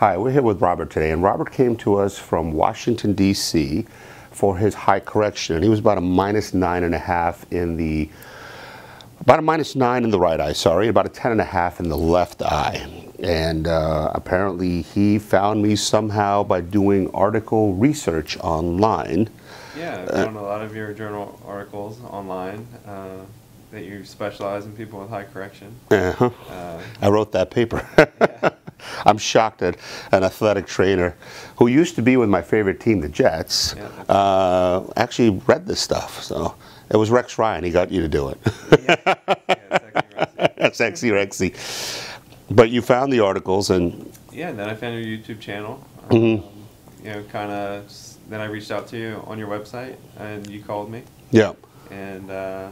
Hi, we're here with Robert today, and Robert came to us from Washington, D.C. for his high correction. And he was about a minus nine and a half in the, about a minus nine in the right eye, sorry, about a ten and a half in the left eye. And uh, apparently he found me somehow by doing article research online. Yeah, I've found a lot of your journal articles online uh, that you specialize in people with high correction. Uh-huh. Uh, I wrote that paper. yeah. I'm shocked that an athletic trainer who used to be with my favorite team, the Jets, Yeah. uh, actually read this stuff. So it was Rex Ryan. He got you to do it. yeah, actually Sexy. Rexy. But you found the articles, and Yeah, and then I found your YouTube channel. Mhm. Um, you know, kind of. Then I reached out to you on your website, and you called me, yeah, and uh,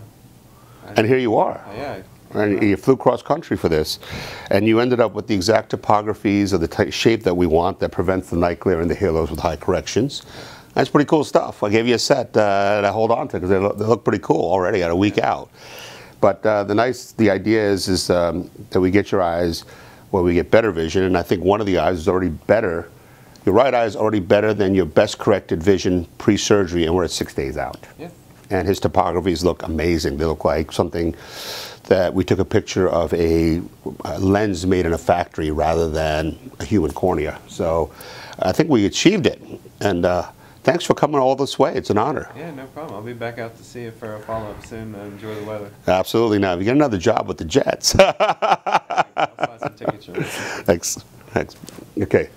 and here you are. yeah, And you flew cross country for this, and you ended up with the exact topographies of the shape that we want that prevents the night glare and the halos with high corrections. That's pretty cool stuff. I gave you a set uh, to hold on to because they look, they look pretty cool already at a week out. But uh, the nice, the idea is is um, that we get your eyes where we get better vision, and I think one of the eyes is already better. Your right eye is already better than your best corrected vision pre-surgery, and we're at six days out yeah, and his topographies look amazing. They look like something that we took a picture of a, a lens made in a factory rather than a human cornea. So I think we achieved it. And uh, thanks for coming all this way. It's an honor. yeah. No problem. I'll be back out to see you for a follow up soon. And enjoy the weather. Absolutely. Now, if you get another job with the Jets. I'll find some tickets. thanks. Thanks. Okay.